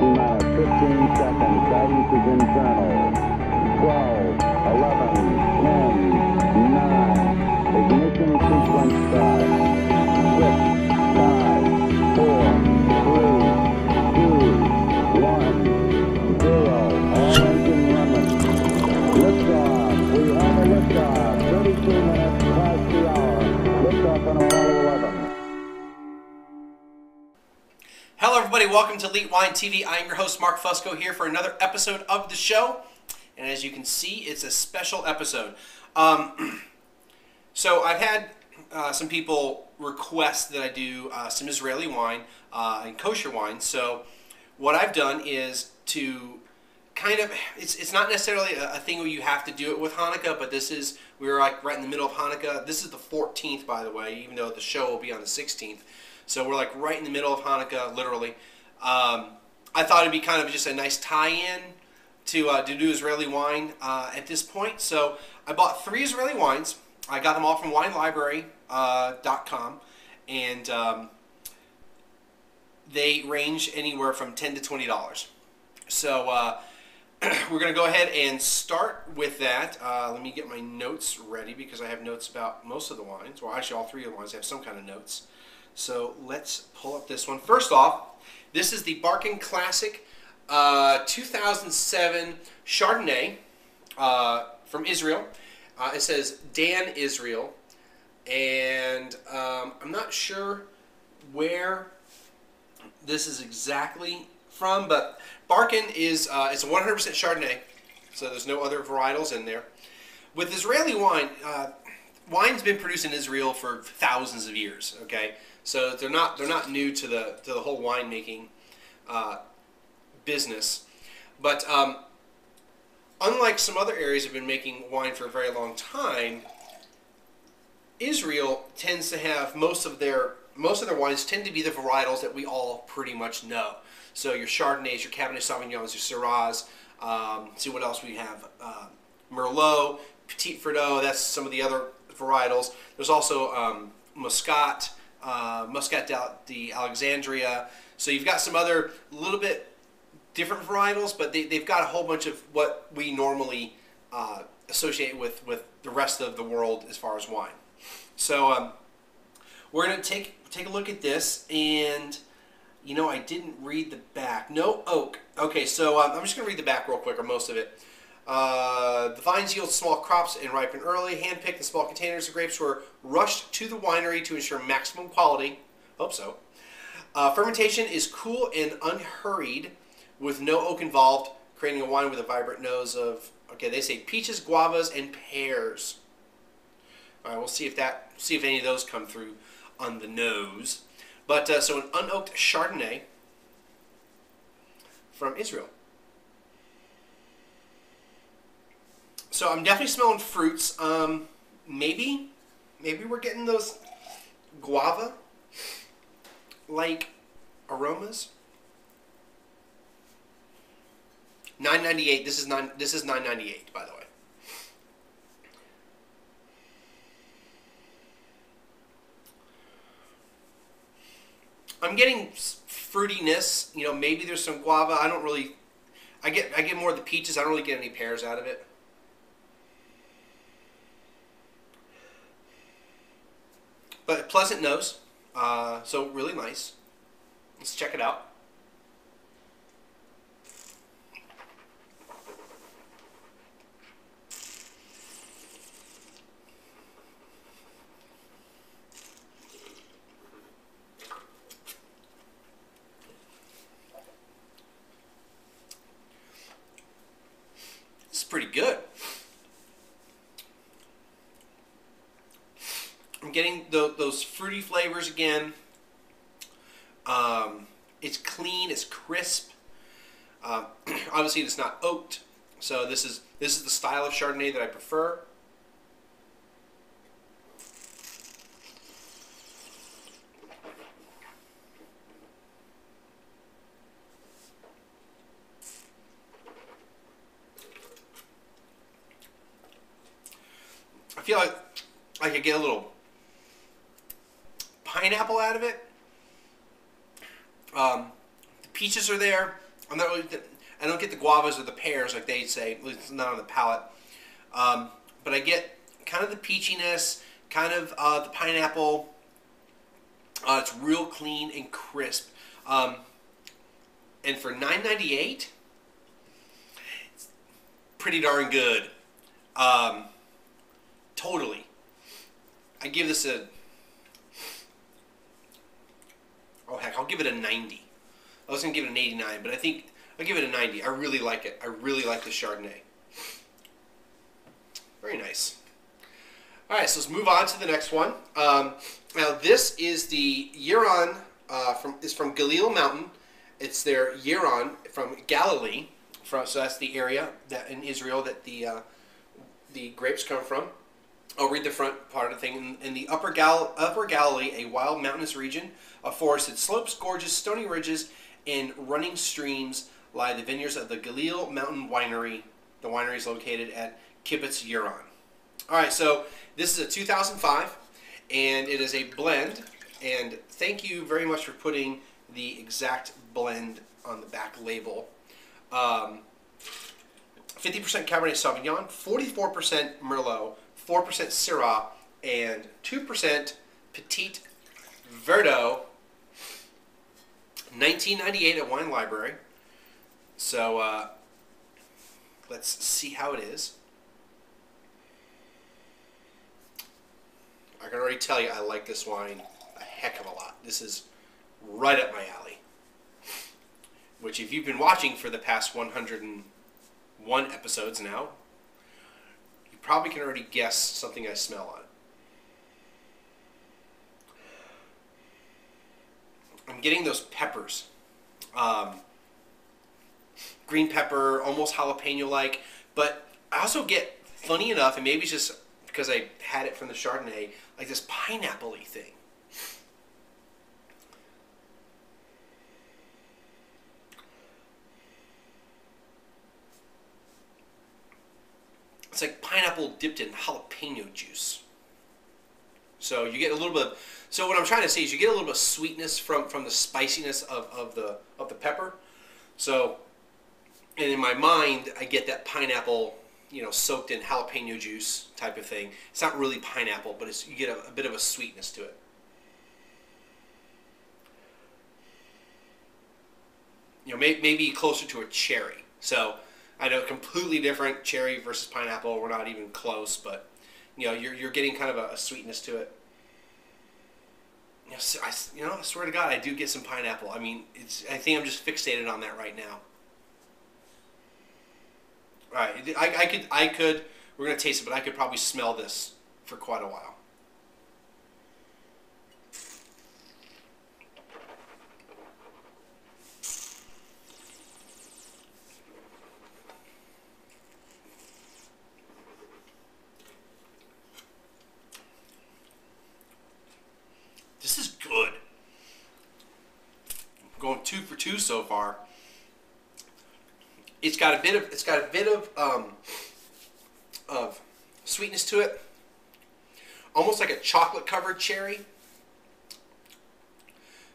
minus 15 seconds. Guidance is internal. 12, 11, 10, Welcome to Elite Wine TV. I am your host, Mark Fusco, here for another episode of the show. And as you can see, it's a special episode. Um, so I've had uh, some people request that I do uh, some Israeli wine uh, and kosher wine. So what I've done is to kind of it's it's not necessarily a, a thing where you have to do it with Hanukkah, but this is we were like right in the middle of Hanukkah. This is the 14th, by the way, even though the show will be on the 16th. So we're like right in the middle of Hanukkah, literally. Um, I thought it'd be kind of just a nice tie-in to uh, to do Israeli wine uh, at this point. So I bought three Israeli wines. I got them all from WineLibrary.com, and um, they range anywhere from ten to twenty dollars. So uh, we're going to go ahead and start with that. Uh, let me get my notes ready because I have notes about most of the wines. Well, actually, all three of the wines have some kind of notes. So let's pull up this one. First off, this is the Barkan Classic uh, 2007 Chardonnay uh, from Israel. Uh, it says Dan Israel, and um, I'm not sure where this is exactly from, but Barkan is uh, it's a 100% Chardonnay, so there's no other varietals in there. With Israeli wine, uh, wine's been produced in Israel for thousands of years. Okay, so they're not they're not new to the to the whole winemaking uh, business, but um, unlike some other areas have been making wine for a very long time, Israel tends to have most of their most of their wines tend to be the varietals that we all pretty much know. So your Chardonnays, your Cabernet Sauvignons, your Syrahs. Um, see what else we have: uh, Merlot, Petit Verdot. That's some of the other varietals. There's also um, Muscat, uh, Muscat de Alexandria. So you've got some other little bit different varietals, but they, they've got a whole bunch of what we normally uh, associate with, with the rest of the world as far as wine. So um, we're going to take take a look at this, and you know I didn't read the back. No oak. Okay, so um, I'm just going to read the back real quick, or most of it. Uh, the vines yield small crops and ripen early. Hand-picked in small containers, of grapes were rushed to the winery to ensure maximum quality. Hope so. Uh, fermentation is cool and unhurried with no oak involved, creating a wine with a vibrant nose of, okay, they say peaches, guavas, and pears. All right, we'll see if that, see if any of those come through on the nose. But uh, so an unoaked Chardonnay from Israel. So I'm definitely smelling fruits. Um, maybe, maybe we're getting those guava like aromas. 998. This is nine. This is 998, by the way. I'm getting fruitiness. You know, maybe there's some guava. I don't really. I get I get more of the peaches. I don't really get any pears out of it. But pleasant nose. Uh, so really nice. Let's check it out. It's pretty good. I'm getting the, those fruity flavors again. Um, it's clean. It's crisp. Um, obviously, it's not oaked. So this is this is the style of Chardonnay that I prefer. I feel like I could get a little pineapple out of it. Um, the peaches are there. I'm not really. I don't get the guavas or the pears like they say. Least not on the palate. Um, but I get kind of the peachiness, kind of uh, the pineapple. Uh, it's real clean and crisp. Um, and for nine ninety eight, it's pretty darn good. Um, totally. I give this a. Oh heck, I'll give it a ninety. I was gonna give it an eighty nine, but I think I'll give it a ninety. I really like it. I really like the Chardonnay. Very nice. All right, so let's move on to the next one. Um, now this is the Yiron uh, from is from Galil Mountain. It's their Yiron from Galilee. From, so that's the area that in Israel that the uh, the grapes come from. I'll read the front part of the thing. In, in the upper, Gal- upper Galilee, a wild mountainous region of forested slopes, gorgeous stony ridges, and running streams lie the vineyards of the Galil Mountain Winery. The winery is located at Kibbutz Yiron. All right, so this is a 2005, and it is a blend. And thank you very much for putting the exact blend on the back label. Um, 50% Cabernet Sauvignon, 44% Merlot, 4% Syrah, and 2% Petit Verdot. 1998 at Wine Library. So uh, let's see how it is. I can already tell you I like this wine a heck of a lot. This is right up my alley. Which, if you've been watching for the past 101 episodes now, probably can already guess something I smell on it. I'm getting those peppers. Um, green pepper, almost jalapeno like, but I also get, funny enough, and maybe it's just because I had it from the Chardonnay, like this pineapple y thing. It's like pineapple dipped in jalapeno juice. So you get a little bit. Of, so what I'm trying to say is you get a little bit of sweetness from from the spiciness of, of the of the pepper. So, and in my mind, I get that pineapple, you know, soaked in jalapeno juice type of thing. It's not really pineapple, but it's you get a, a bit of a sweetness to it. You know, may, maybe closer to a cherry. So I know completely different cherry versus pineapple. We're not even close, but you know, you're, you're getting kind of a, a sweetness to it. You know, I, you know, I swear to God, I do get some pineapple. I mean, it's, I think I'm just fixated on that right now. All right, I, I could, I could, we're going to taste it, but I could probably smell this for quite a while. This is good. I'm going two for two so far. It's got a bit of it's got a bit of um, of sweetness to it, almost like a chocolate covered cherry.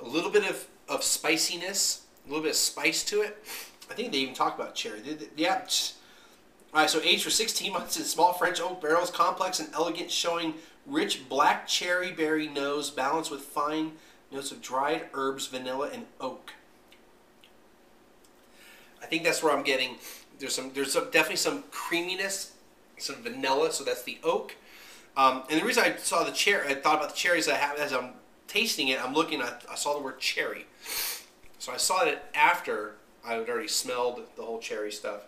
A little bit of, of spiciness, a little bit of spice to it. I think they even talk about cherry. Yeah. All right, so aged for 16 months in small French oak barrels, complex and elegant, showing rich black cherry berry nose balanced with fine notes of dried herbs, vanilla, and oak. I think that's where I'm getting. There's some. There's some, definitely some creaminess, some vanilla. So that's the oak. Um, and the reason I saw the cherry, I thought about the cherries I have as I'm tasting it. I'm looking. I, I saw the word cherry. So I saw it after I had already smelled the whole cherry stuff.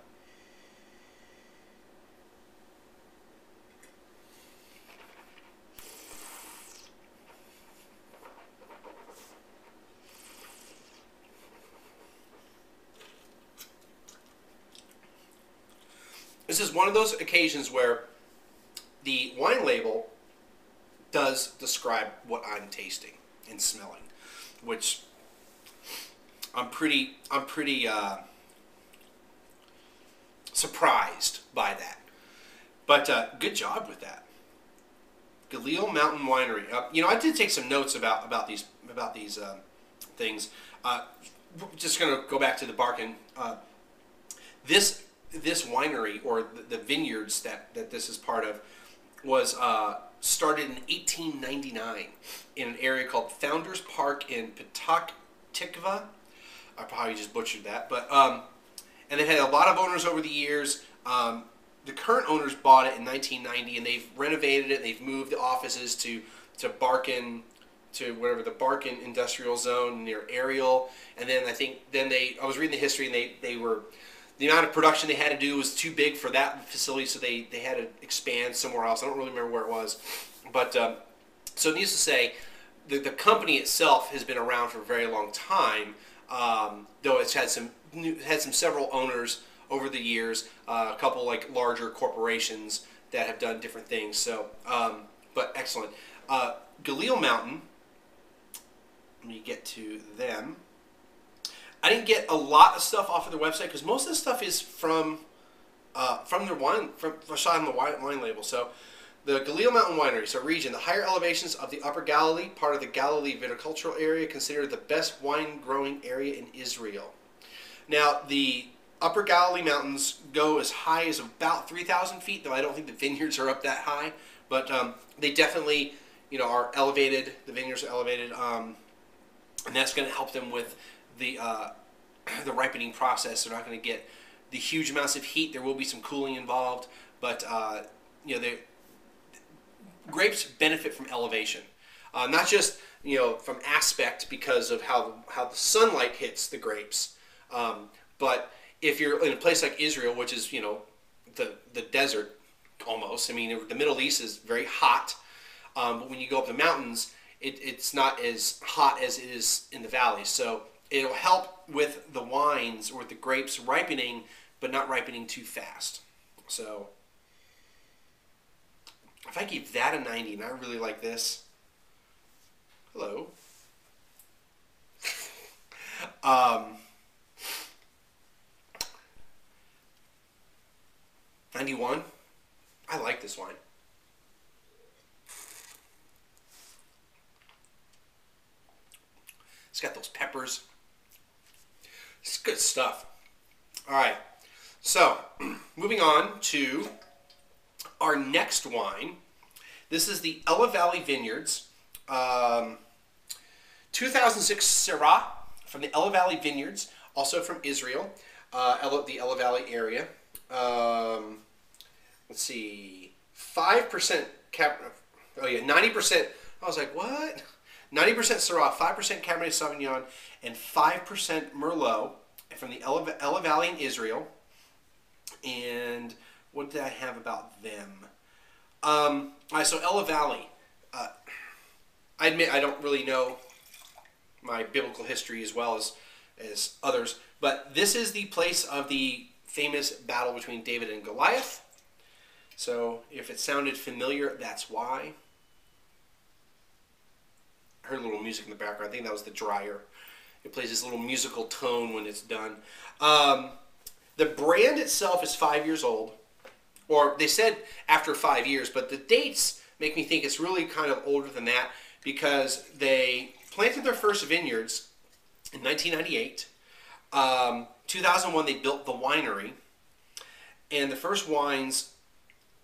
This is one of those occasions where the wine label does describe what I'm tasting and smelling, which I'm pretty I'm pretty uh, surprised by that. But uh, good job with that. Galil Mountain Winery. Uh, you know, I did take some notes about about these about these uh, things. Uh, just going to go back to the Barkan. Uh, this this winery or the, vineyards that, that this is part of was uh, started in 1899 in an area called Founders Park in Petah Tikva. I probably just butchered that, but um, and they've had a lot of owners over the years. Um, the current owners bought it in 1990, and they've renovated it. They've moved the offices to to Barkan, to whatever the Barkan Industrial Zone near Ariel, and then I think then they I was reading the history, and they they were the amount of production they had to do was too big for that facility, so they they had to expand somewhere else. I don't really remember where it was, but um, so needless to say, the the company itself has been around for a very long time. Um, though it's had some new, had some several owners over the years, uh, a couple like larger corporations that have done different things. So, um, but excellent. Uh, Galil Mountain. Let me get to them. I didn't get a lot of stuff off of their website because most of the stuff is from uh, from their wine from from shot on the wine, wine label. So the Galil Mountain Winery, so region, the higher elevations of the Upper Galilee, part of the Galilee viticultural area, considered the best wine growing area in Israel. Now, the Upper Galilee Mountains go as high as about 3,000 feet, though I don't think the vineyards are up that high, but um, they definitely, you know, are elevated. The vineyards are elevated, um, and that's going to help them with the uh, the ripening process. They're not going to get the huge amounts of heat. There will be some cooling involved, but uh, you know, they grapes benefit from elevation, uh, not just you know from aspect because of how how the sunlight hits the grapes, um, but if you're in a place like Israel, which is you know the the desert almost. I mean, the Middle East is very hot, um, but when you go up the mountains, it, it's not as hot as it is in the valleys. So it'll help with the wines or with the grapes ripening, but not ripening too fast. So if I give that a 90 and I really like this, hello. um, 91, I like this wine. It's got those peppers. Good stuff. All right. So, moving on to our next wine. This is the Ella Valley Vineyards. Um, 2006 Syrah from the Ella Valley Vineyards, also from Israel, uh, Ella, the Ella Valley area. Um, let's see, 5% cap. Oh, yeah, 90%. I was like, what? 90% Syrah, 5% Cabernet Sauvignon, and 5% Merlot from the Ella, Ella Valley in Israel. And what did I have about them? Um, all right, so Ella Valley. Uh, I admit I don't really know my biblical history as well as as others, but this is the place of the famous battle between David and Goliath. So if it sounded familiar, that's why. I heard a little music in the background. I think that was the dryer. It plays this little musical tone when it's done. Um, the brand itself is five years old, or they said after five years, but the dates make me think it's really kind of older than that because they planted their first vineyards in 1998. Um, 2001, they built the winery, and the first wines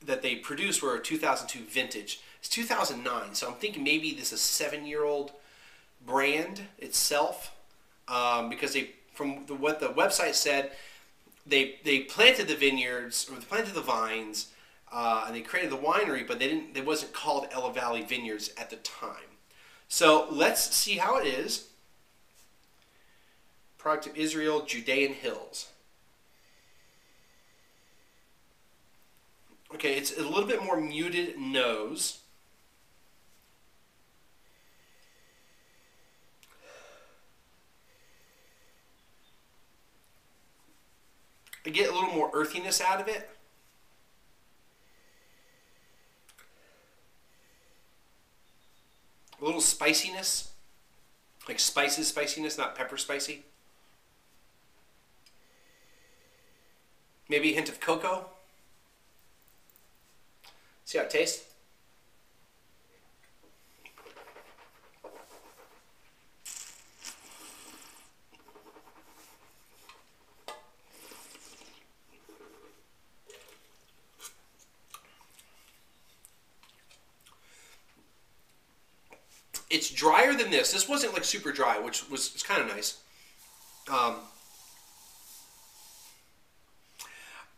that they produced were a 2002 vintage. It's 2009, so I'm thinking maybe this is a seven-year-old brand itself, um, because they, from the, what the website said, they they planted the vineyards or they planted the vines, uh, and they created the winery, but they didn't. It wasn't called Ella Valley Vineyards at the time. So let's see how it is product of Israel, Judean hills. Okay, it's a little bit more muted nose. I get a little more earthiness out of it. A little spiciness. Like spices spiciness, not pepper spicy. Maybe a hint of cocoa. See how it tastes? It's drier than this. This wasn't like super dry, which was, was kind of nice. Um,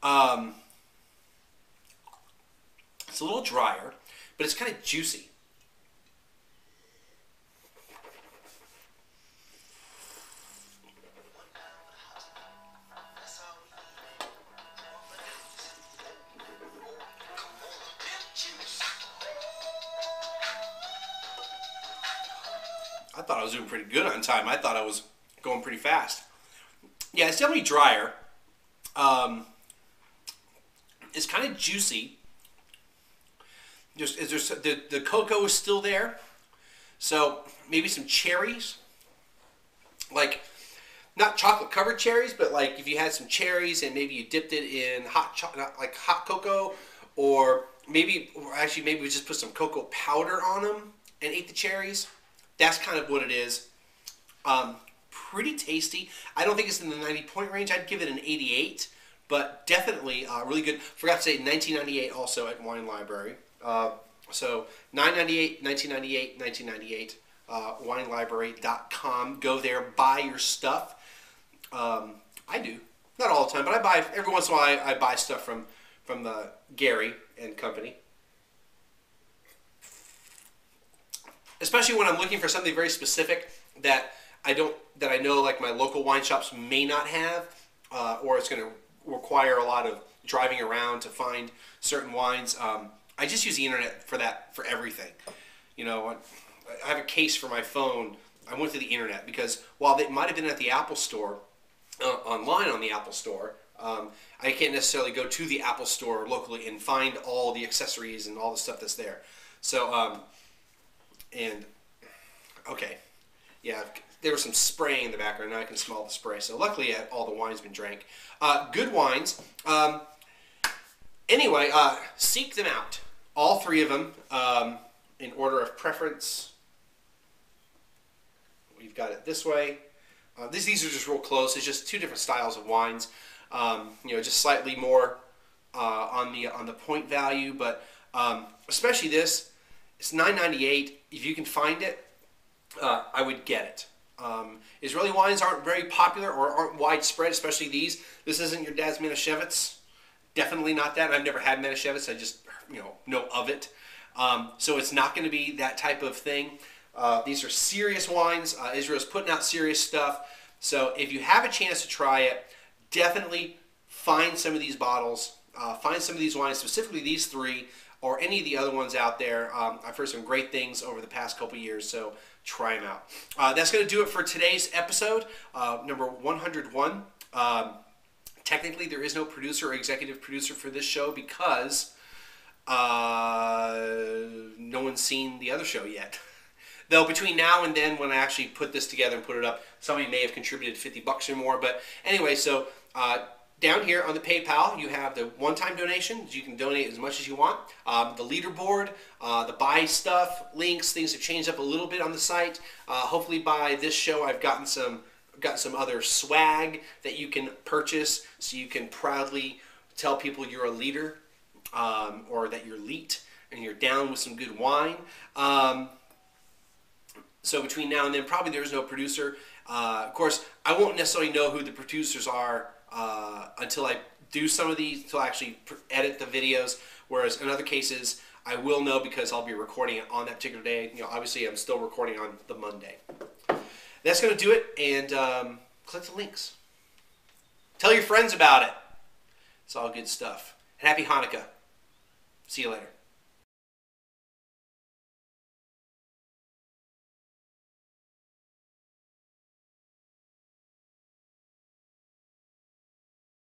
um, it's a little drier, but it's kind of juicy. Time. I thought I was going pretty fast. Yeah, it's definitely drier. Um, it's kind of juicy. Just is there the the cocoa is still there, so maybe some cherries, like not chocolate covered cherries, but like if you had some cherries and maybe you dipped it in hot chocolate, like hot cocoa, or maybe or actually maybe we just put some cocoa powder on them and ate the cherries. That's kind of what it is. Um, pretty tasty. I don't think it's in the 90 point range. I'd give it an 88, but definitely uh, really good. Forgot to say 1998 also at Wine Library. Uh, so 998, 1998, 1998. Uh, winelibrary.com. Go there, buy your stuff. Um, I do, not all the time, but I buy every once in a while. I, I buy stuff from from the Gary and Company. especially when I'm looking for something very specific that I don't that I know like my local wine shops may not have, uh, or it's going to require a lot of driving around to find certain wines. Um, I just use the internet for that for everything. You know, I have a case for my phone. I went to the internet because while it might have been at the Apple Store, uh, online on the Apple Store, um, I can't necessarily go to the Apple Store locally and find all the accessories and all the stuff that's there. So um, and okay, yeah, there was some spraying in the background. Now I can smell the spray. So luckily, uh, all the wine's been drank. Uh, good wines. Um, anyway, uh, seek them out. All three of them um, in order of preference. We've got it this way. Uh, these, these are just real close. It's just two different styles of wines. Um, you know, just slightly more uh, on the on the point value, but um, especially this it's 9.98. If you can find it, uh, I would get it. Um, Israeli wines aren't very popular or aren't widespread, especially these. This isn't your dad's Manischewitz. Definitely not that. I've never had Manischewitz. I just you know know of it. Um, so it's not going to be that type of thing. Uh, these are serious wines. Uh, Israel's putting out serious stuff. So if you have a chance to try it, definitely find some of these bottles. Uh, find some of these wines, specifically these three or any of the other ones out there. Um, I've heard some great things over the past couple years, so try them out. Uh, that's going to do it for today's episode, uh, number 101. Um, technically, there is no producer or executive producer for this show because uh, no one's seen the other show yet. Though between now and then, when I actually put this together and put it up, somebody may have contributed 50 bucks or more. But anyway, so uh, down here on the PayPal, you have the one-time donations. You can donate as much as you want. Um, the leaderboard, uh, the buy stuff, links, things have changed up a little bit on the site. Uh, hopefully by this show, I've gotten some got some other swag that you can purchase, so you can proudly tell people you're a leader um, or that you're elite and you're down with some good wine. Um, so between now and then, probably there's no producer. Uh, of course, I won't necessarily know who the producers are uh, until I do some of these, I actually edit the videos. Whereas in other cases, I will know because I'll be recording it on that particular day. You know, obviously I'm still recording on the Monday. That's going to do it, and um, click the links. Tell your friends about it. It's all good stuff. And happy Hanukkah. See you later.